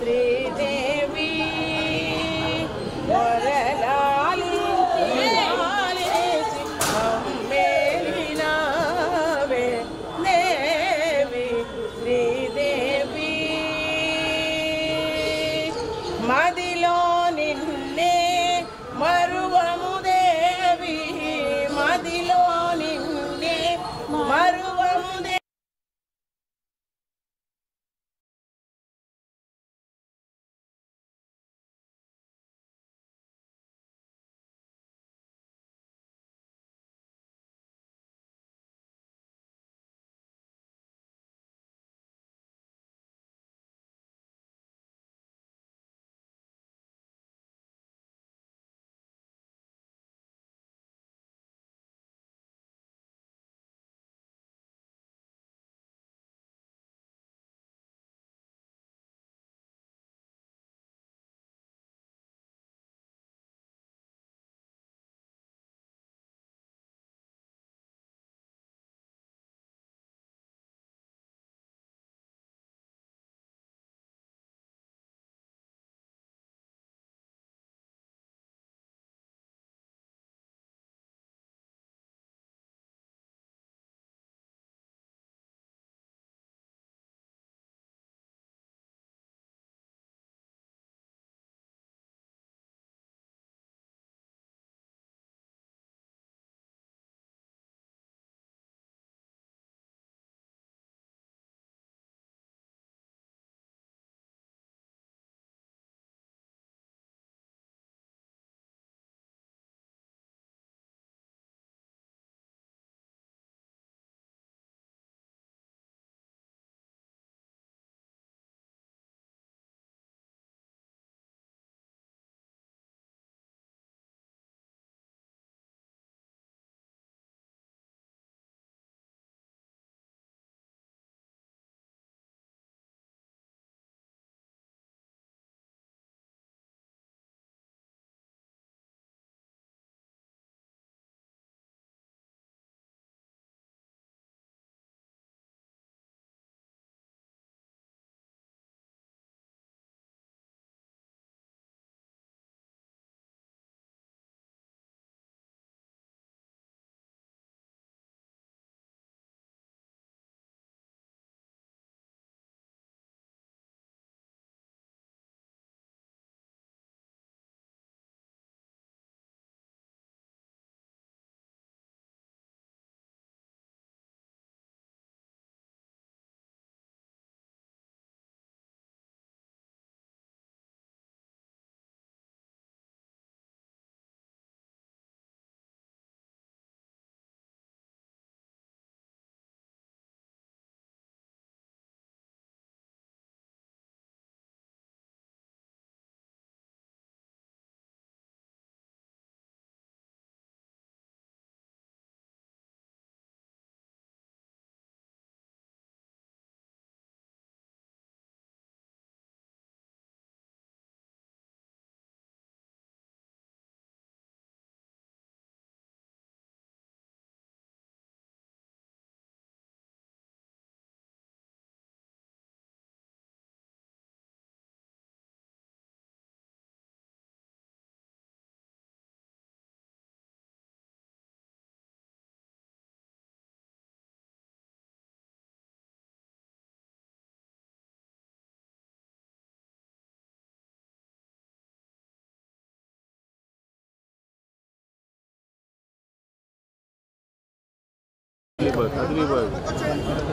três.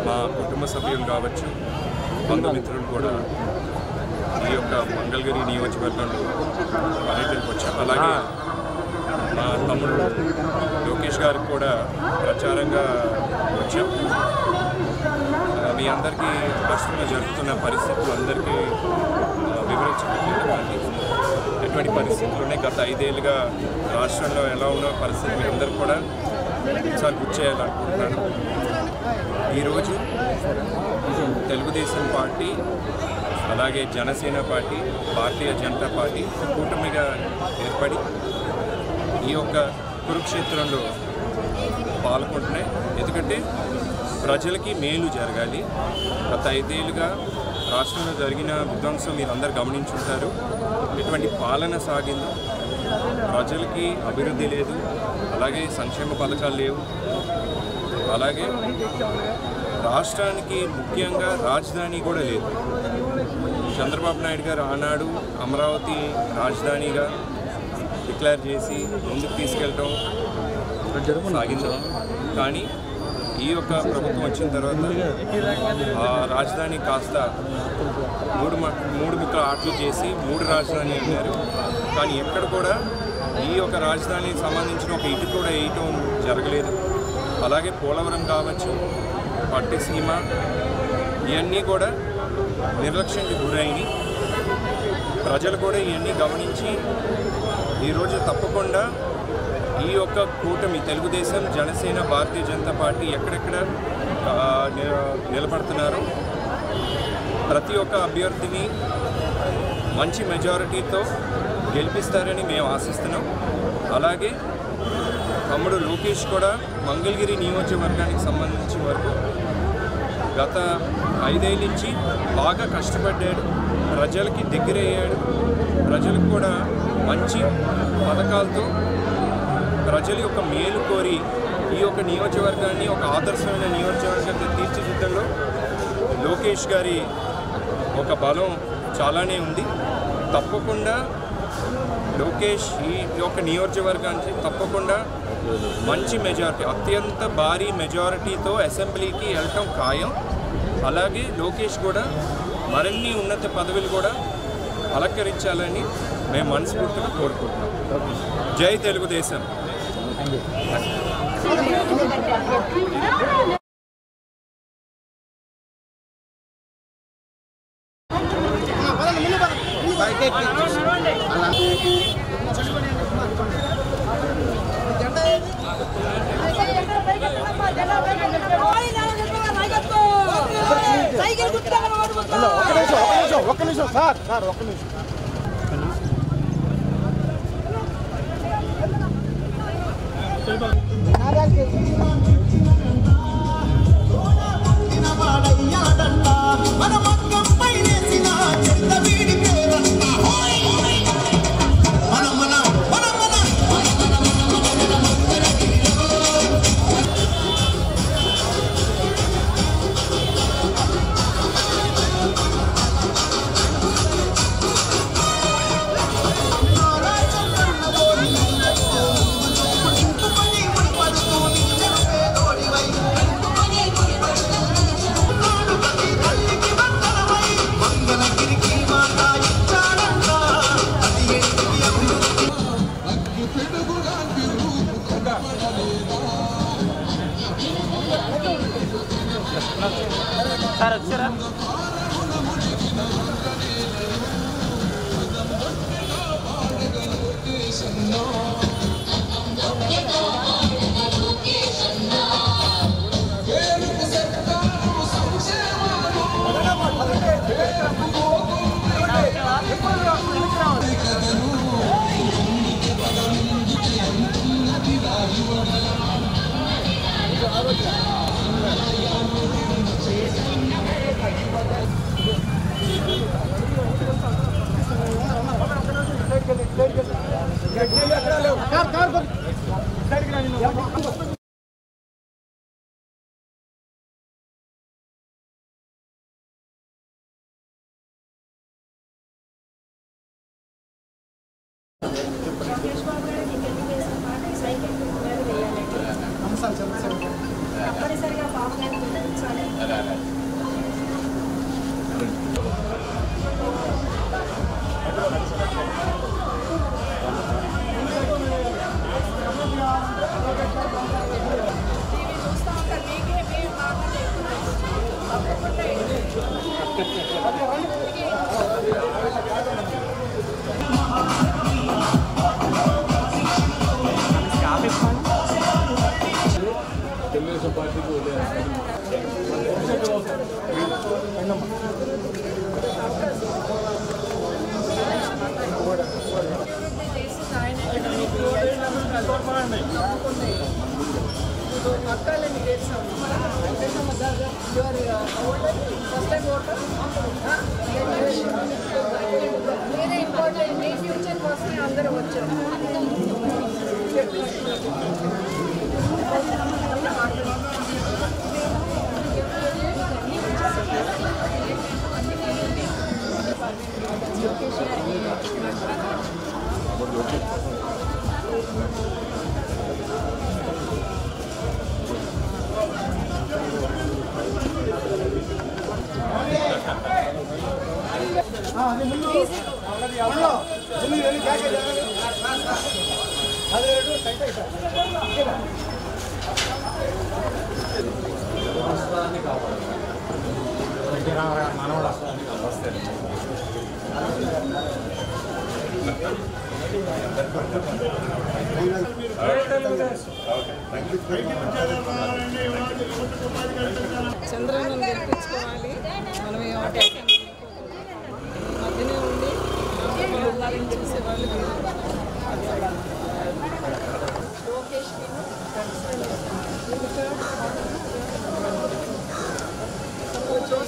మా కుటుంబ సభ్యులు కావచ్చు బంధుమిత్రులు కూడా ఈ యొక్క మంగళగిరి నియోజకవర్గంలో పర్యటనకు వచ్చాం అలాగే మా తమ్ముడు లోకేష్ గారికి కూడా ప్రచారంగా వచ్చాం. మీ అందరికీ రాష్ట్రంలో జరుగుతున్న పరిస్థితులు అందరికీ ఆ, వివరించబడింది ఎటువంటి పరిస్థితులు ఉన్నాయి గత ఐదేళ్ళుగా రాష్ట్రంలో ఎలా ఉన్న పరిస్థితి మీ అందరూ కూడా ఒకసారి గుర్తు చేయాలనుకుంటున్నాను ఈరోజు తెలుగుదేశం పార్టీ అలాగే జనసేన పార్టీ భారతీయ జనతా పార్టీ కూటమిగా ఏర్పడి ఈ యొక్క కురుక్షేత్రంలో పాల్గొంటున్నాయి. ఎందుకంటే ప్రజలకి మేలు జరగాలి. గత ఐదేళ్ళుగా రాష్ట్రంలో జరిగిన విధ్వంసం మీరు అందరు గమనించుంటారు. ఎటువంటి పాలన సాగిందో ప్రజలకి అభివృద్ధి లేదు అలాగే సంక్షేమ పథకాలు లేవు. అలాగే రాష్ట్రానికి ముఖ్యంగా రాజధాని కూడా లేదు. చంద్రబాబు నాయుడు గారు ఆనాడు అమరావతి రాజధానిగా డిక్లేర్ చేసి ముందుకు తీసుకెళ్ళటం సాగించాం కానీ ఈ యొక్క ప్రభుత్వం వచ్చిన తర్వాత ఆ రాజధాని కాస్త మూడు మూడు మిక్కల ఆటలు చేసి మూడు రాజధాని అన్నారు. కానీ ఎక్కడ కూడా ఈ యొక్క రాజధానికి సంబంధించిన ఒక ఇటు కూడా వేయటం జరగలేదు. అలాగే పోలవరం కావచ్చు పట్టిసీమ ఇవన్నీ కూడా నిర్లక్ష్యానికి గురైనవి. ప్రజలు కూడా ఇవన్నీ గమనించి ఈరోజు తప్పకుండా ఈ యొక్క కూటమి తెలుగుదేశం జనసేన భారతీయ జనతా పార్టీ ఎక్కడెక్కడ నిలబడుతున్నారు? ప్రతి ఒక్క అభ్యర్థిని మంచి మెజారిటీతో గెలిపిస్తారని మేము ఆశిస్తున్నాం. అలాగే తమ్ముడు లోకేష్ కూడా మంగళగిరి నియోజకవర్గానికి సంబంధించిన వరకు గత ఐదేళ్ళ నుంచి బాగా కష్టపడ్డాడు. ప్రజలకి దగ్గరయ్యాడు. ప్రజలకు కూడా మంచి పథకాలతో ప్రజల యొక్క మేలు కోరి ఈ యొక్క నియోజకవర్గాన్ని ఒక ఆదర్శమైన నియోజకవర్గంగా తీర్చిదిద్దడంలో లోకేష్ గారి ఒక బలం చాలానే ఉంది. తప్పకుండా లోకేష్ ఈ యొక్క నియోజకవర్గానికి తప్పకుండా మంచి మెజారిటీ అత్యంత భారీ మెజారిటీతో అసెంబ్లీకి వెళ్ళటం ఖాయం. అలాగే లోకేష్ కూడా మరిన్ని ఉన్నత పదవులు కూడా అలంకరించాలని మేము మనస్ఫూర్తిగా కోరుకుంటున్నాం. జై తెలుగుదేశం. అది రెండు టైట్ అయిపోయి చంద్రబాబు గెలిపించుకోవాలి మనం ఈ మధ్యనే ఉండి చూసేవాళ్ళు.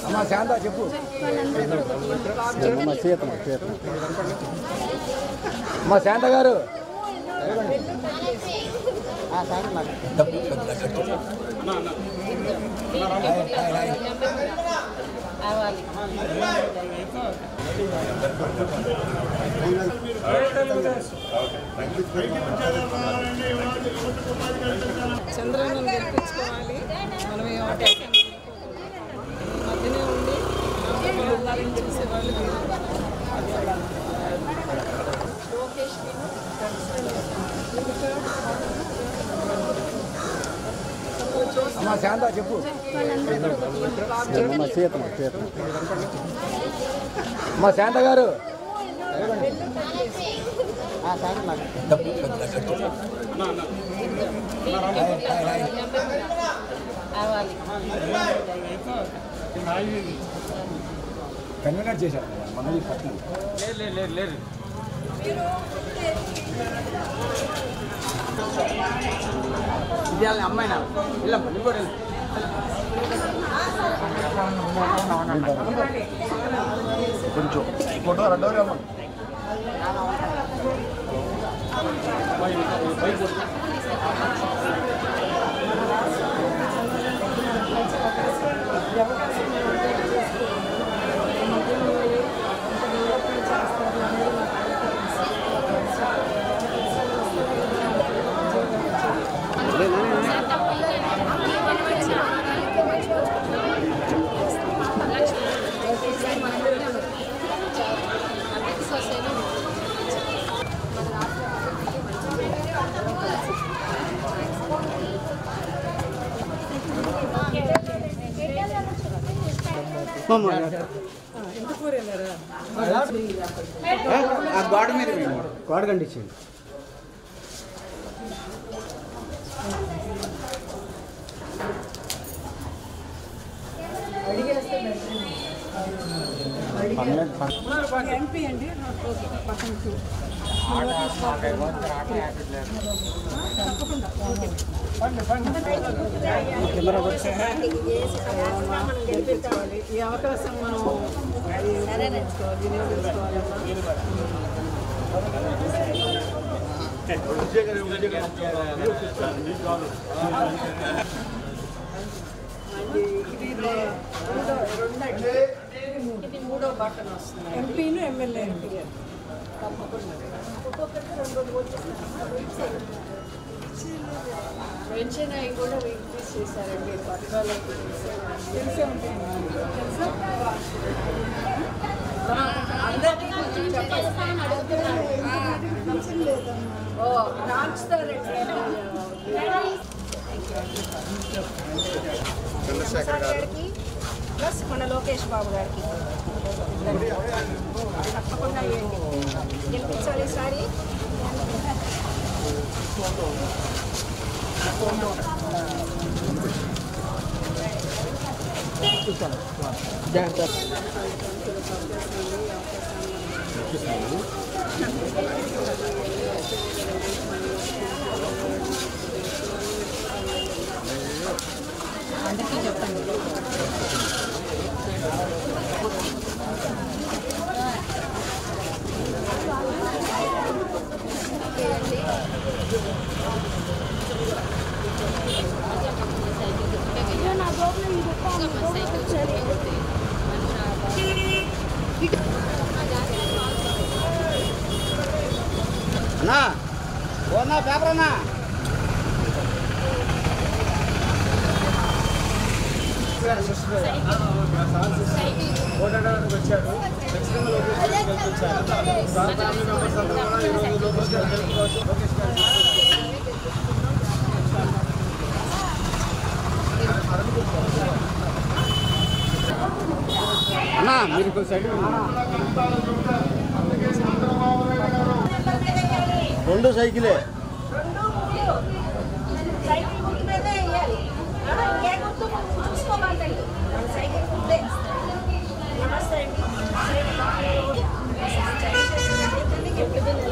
అమ్మా శాంత చెప్పు. అమ్మా సీత సీత అమ్మా శాంత గారు. చంద్రబాబు గెలిపించుకోవాలి. మనం ఈ అవకాశం మధ్యనే ఉండి పిల్లల్ని చూసేవాళ్ళు మీరు. అమ్మా శాంత చెప్పు అమ్మా సీత సీత అమ్మా శాంత గారు కన్వీనర్ చేశారు మనది పట్టిన అమ్మాయినా వెళ్ళమ్మా నువ్వు కూడా వెళ్ళు. కొంచెం ఫోటో రెండో అమ్మా ఎందుకు గోడ మీద. గోడ కండిచ్చేయండి ఎంపీ అండి ఓకే పక్కన చూ గెలిపించాలి ఈ అవకాశం మనం వినియోగించుకోవాలి వినియోగించుకోవాలమ్మా ఇది మూడో బటన్ వస్తుంది ఎంపీను ఎమ్మెల్యే ఎంపీ పెన్షన్ అవి కూడా ఇంక్రీజ్ చేశారండి తెలిసే ఉంటుంది తెలుసా ఓ రాంచుతారండి గారికి ప్లస్ మన లోకేష్ బాబు గారికి. తప్పకుండా వేయండి గెలిపించాలి ఈసారి అన్నా ఓనా పేపర్ అన్నా వచ్చాడు ఖచ్చితంగా లోకేష్ అన్నా మీరు సైడ్ రెండు సైకిలే. సైకిల్ రాజధాని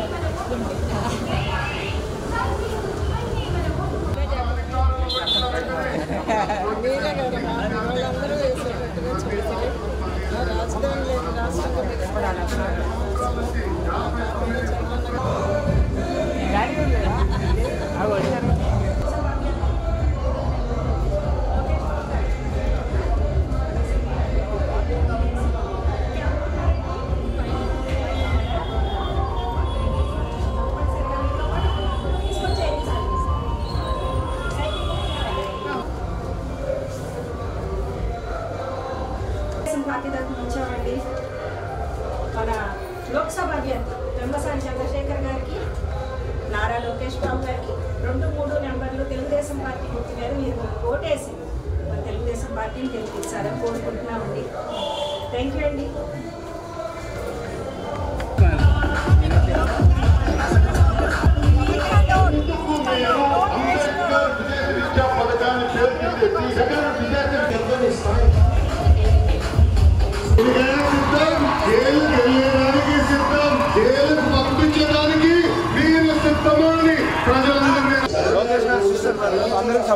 లేని రాష్ట్రం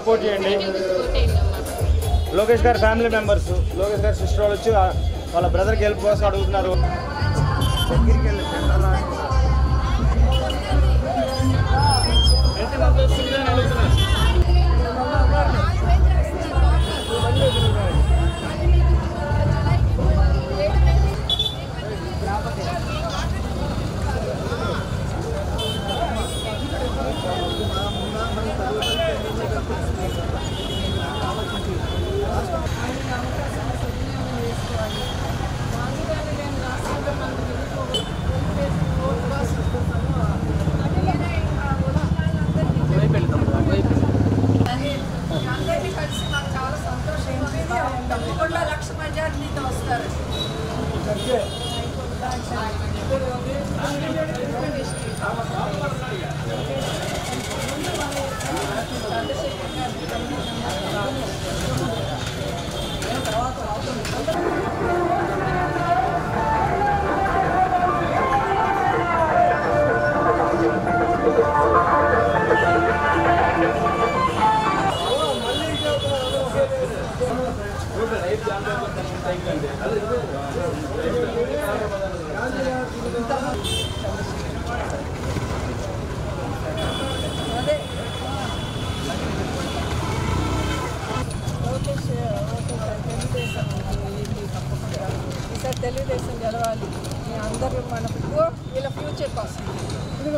సపోర్ట్ చేయండి. లోకేష్ గారి ఫ్యామిలీ మెంబర్స్ లోకేష్ గారి సిస్టర్ వాళ్ళు వచ్చి వాళ్ళ బ్రదర్కి హెల్ప్ కోసం అడుగుతున్నారు. తప్పకుండా లక్ష మెజార్టీతో వస్తారు అదే లోకేష్ ఓకే తెలుగుదేశం గెలవాలి. మీ అందరూ మన వీళ్ళ ఫ్యూచర్ కోసం.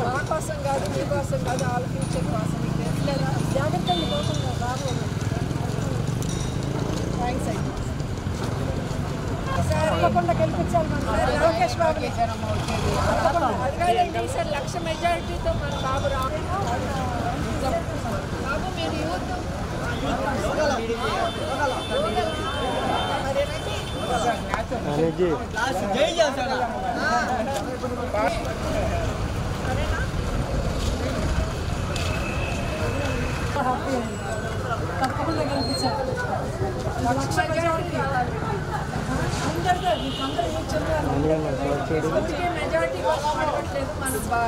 మా కోసం కాదు మీ కోసం కాదు వాళ్ళ ఫ్యూచర్ కోసం. మీకు తెలుసు కదా జాగ్రత్తగా కోసం రాబోదు థ్యాంక్స్ అండి ఈసారి తప్పకుండా గెలిపించాలి మన లోకేష్ బాబు అది కాదండి ఈసారి లక్ష మెజారిటీతో మన బాబు రా బాబు మీరు యూత్ తప్పకుండా కనిపించాలి లక్ష మెజారిటీ అందరికీ మీకు అందరూ ఏం చెప్పారు అందుకే మెజారిటీ కోసం అడగట్లేదు మన బా-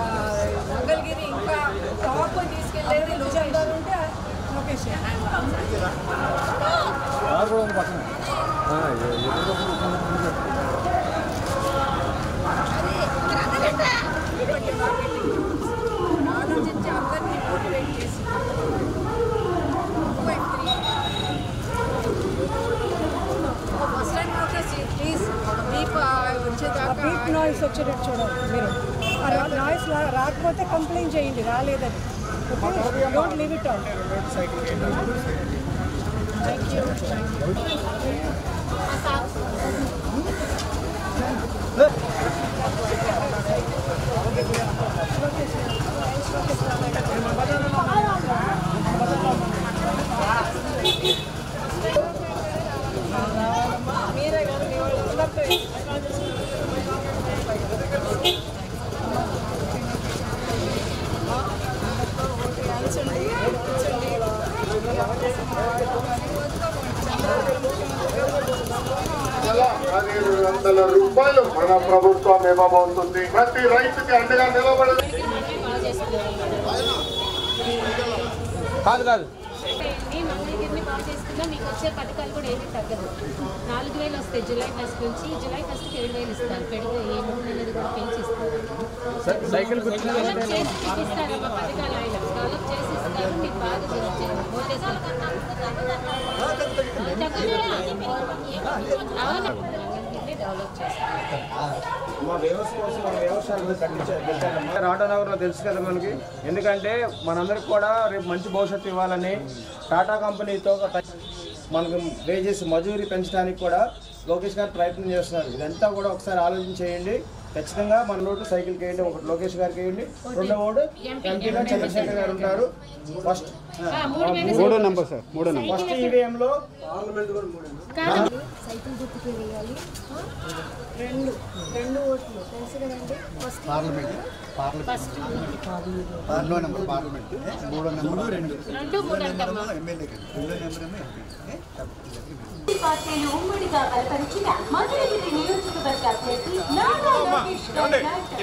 మంగళగిరి ఇంకా టాప్ తీసుకెళ్ళేది లోకేష్ ఉంటే లోకేష్ ఆలోచించి వచ్చేటట్టు చూడాలి మీరు నాయిస్ రాకపోతే కంప్లైంట్ చేయండి రాలేదని. Don't leave it out thank you thank you మన ప్రభుత్వం ఇవ్వబోతుంది ప్రతి రైతుకి అండగా నిలబడదు. కాదు కాదు. మీకు వచ్చే పథకాలు కూడా ఏమీ తగ్గదు. నాలుగు వేలు వస్తాయి జూలై ఫస్ట్ నుంచి. జూలై ఫస్ట్కి ఏడు వేలు ఇస్తారు. పెడితే ఏ మూడు నెలలు కూడా పెంచి ఇస్తారు సైకిల్ డెవలప్ చేసి మీకు ఇస్తారమ్మా పథకాలు ఆయన. డెవలప్ చేసి ఇస్తారు. మీకు బాగా జరుగుతుంది ఓటేసారు అవును. మంగళగిరిని డెవలప్ మా వ్యవస్థ కోసం మన వ్యవసాయాలు కట్టించారు ఆటో నగర్లో తెలుసు కదా మనకి. ఎందుకంటే మనందరికి కూడా రేపు మంచి భవిష్యత్తు ఇవ్వాలని టాటా కంపెనీతో మనకు వేజెస్ మజూరీ పెంచడానికి కూడా లోకేష్ గారు ప్రయత్నం చేస్తున్నారు. ఇదంతా కూడా ఒకసారి ఆలోచన చేయండి. ఖచ్చితంగా మన నోటు సైకిల్కి వేయండి ఒకటి లోకేష్ గారికి వేయండి. రెండో ఓటు ఎంపీగా చంద్రశేఖర్ గారు ఉంటారు. ఫస్ట్ మూడో నెంబర్ సార్ మూడో నెంబర్ ఫస్ట్ ఈవీఎంలో సైకిల్ గుర్తుకు వేయాలి. రెండు. రెండు ఓట్లు. తెలుసు కదండి? ఫస్ట్ పార్లమెంట్ ఫస్ట్ రెండో నెంబర్ పార్లమెంట్ మూడో నెంబర్ రెండు. రెండు మూడు అంటమ్మా ఎమ్మెల్యేకి రెండో నెంబర్ ఏమో ఎంపీ పార్టీలు ఉమ్మడిగా బలపరిచిన మంగళగిరి నియోజకవర్గ అభ్యర్థి నారా లోకేష్ గారి నాయకత్వం.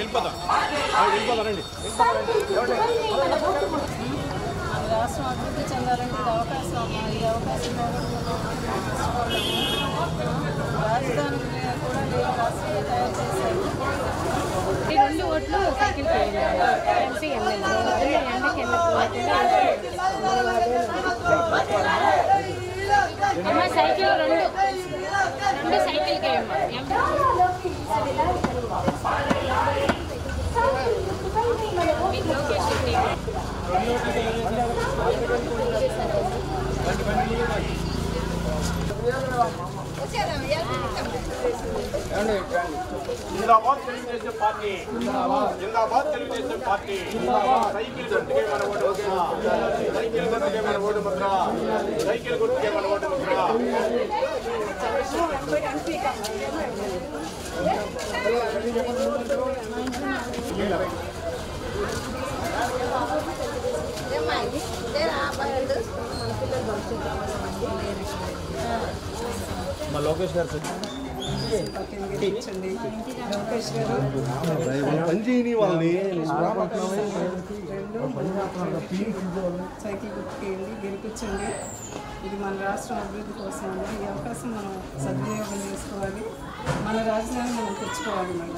సైకిల్ గుర్తుపై మన ఓటు ముద్ర. రాష్ట్రం అభివృద్ధి చెందాలంటే ఇది అవకాశం అమ్మా. ఈ అవకాశం రాజధాని కూడా లేని రాష్ట్రంగా తయారు చేశారు ఈ రెండు ఓట్లు సైకిల్ ఎంపీ ఎమ్మెల్యే ఎంపీకి అమ్మ సైకిల్ రెండు. రెండు సైకిల్కే అమ్మ. జిందాబాద్ తెలుగుదేశం పార్టీ జిందాబాద్ తెలుగుదేశం పార్టీ సైకిల్ గుర్తుకే మన ఓటు సైకిల్ గుర్తుకే మన ఓటు ముద్ర సైకిల్ గుర్తుకే మన ఓటు ముద్ర మా లోకేష్ గారు ఇచ్చండి లోకేష్ గారు పంజీని వాళ్ళని. సైకిల్ గుర్తుకేయండి గెలిపించండి ఇది మన రాష్ట్రం అభివృద్ధి కోసం అండి. ఈ అవకాశం మనం సద్వినియోగం చేసుకోవాలి. మన రాజధాని మనం తెచ్చుకోవాలి మనం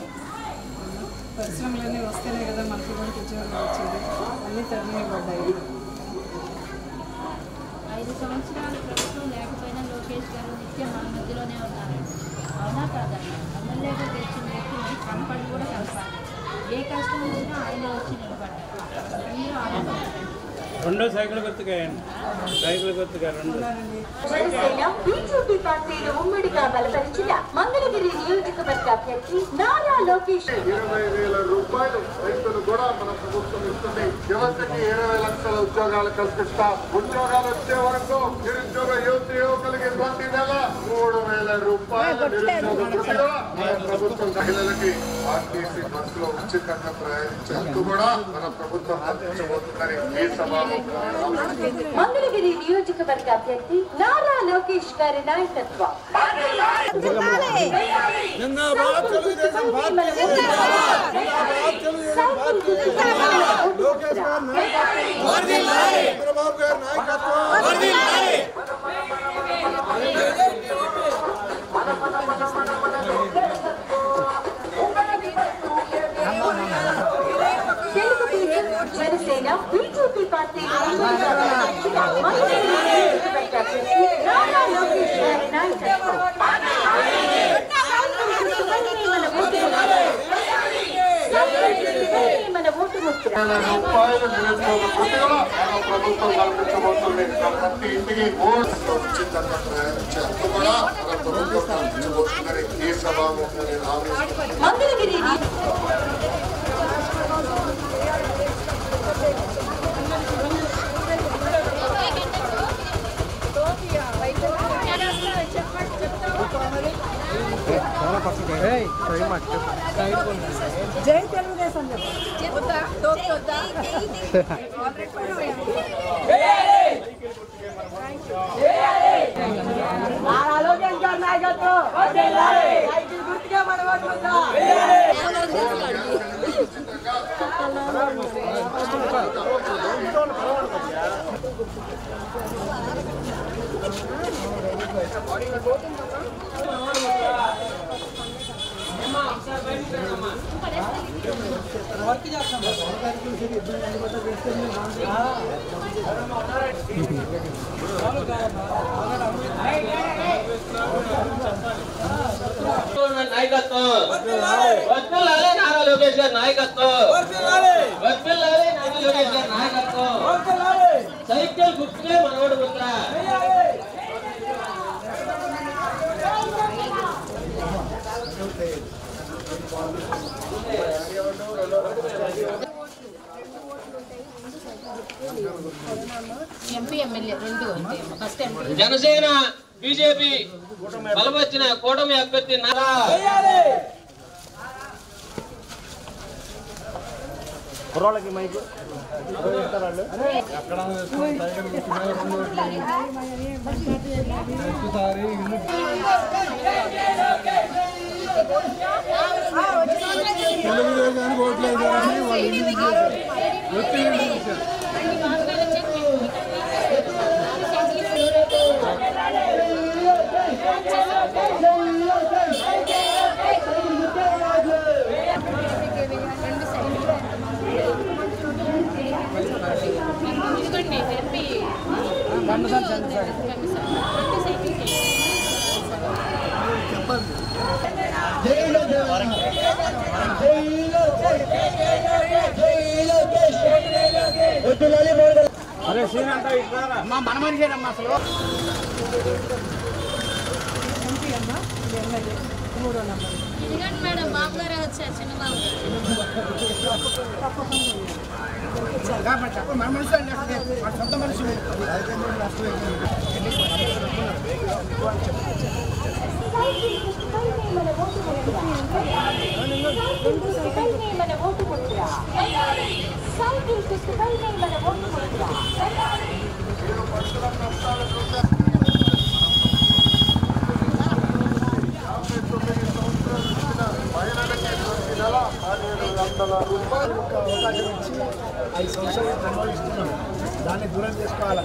పరిశ్రమలన్నీ వస్తేనే కదా మనకి ఇటువంటి ఉద్యోగాలు వచ్చేది. అన్నీ తరలిపడ్డాయి ఐదు సంవత్సరాలు ప్రభుత్వం లేకపోయినా లోకేష్ గారు నిత్యం మన మధ్యలోనే ఉన్నారండి అవునా కాదండి ఎమ్మెల్యేగా తెచ్చిన వ్యక్తిని కనపడి కూడా కలపాలి ఏ కష్టం వచ్చినా ఆయన వచ్చి నిలబడ్డారు ఆనందపడండి రెండో సైకిల్ గుర్తుకేయండి. సైకిల్ గుర్తుగా రెండు. జనసేన బీజేపీ పార్టీలు ఉమ్మడిగా బలపరిచిన మంగళగిరి నియోజకవర్గ అభ్యర్థి నారా లోకేష్ ఇరవై వేల రూపాయలు రైతులు కూడా మన ప్రభుత్వం ఇస్తుంది యువతకి ఇరవై లక్షల ఉద్యోగాలు కల్పిస్తాం ఉద్యోగాలు వచ్చే వరకు నిరుద్యోగ యువత యువకులకి ప్రతి నెల మూడు వేల రూపాయల నిరుద్యోగ వృత్తి కూడా మన ప్రభుత్వం మహిళలకి ఆర్టీసీ బస్సులో ఉచితంగా ప్రయాణించే హక్కు కూడా మన ప్రభుత్వం అందించబోతుందని ఈ సభలో మంగళగిరి నియోజకవర్గ అభ్యర్థి నారా లోకేష్ గారి నాయకత్వం जिंदाबाद चलो देशम भारत जिंदाबाद। जिंदाबाद चलो देशम भारत जिंदाबाद। लोकेश का नाम और जिला प्रभाव कर వేల రూపాయల నిరుద్యోగ వృత్తి కూడా మన ప్రభుత్వం కల్పించబోతుంది ప్రతి ఇంటికి ఓటు ఉచితంగా ప్రయాణించే హక్కు కూడా మన ప్రభుత్వం కల్పించబోతుందని ఈ సభాముఖంగా నేను హామీ ఇస్తున్నాను. మంగళగిరి చెప్పండి చెప్తాము జై తెలుగుదేశం చెప్తా నాయకత్వం వర్తిల్లాలి నారా లోకేష్ గారి నాయకత్వం వర్తిల్లాలి నారా లోకేష్ గారి నాయకత్వం సైకిల్ గుర్తులే మనోడు ముద్ర ఎంపీ ఎమ్మెల్యే రెండు ఉంటాయి ఫస్ట్ ఎంపీ జనసేన బీజేపీ బలపరిచిన కూటమి అభ్యర్థి నారా. కుర్రోళ్ళకి మైకు ఇదిగోండి ఎంపీ అరే సీన్ అంతా ఇట్లా మన మనిషేనమ్మా అసలు. ఇదిగోండి మేడం బాబు గారే వచ్చారు చెప్పండి మన మనిషి అంటే మన సొంత మన ఓటు ముద్ర సైకిల్ గుర్తుపైనే మన ఓటు ముద్ర ఐదు సంవత్సరాలు దాన్ని దూరం చేసుకోవాలి?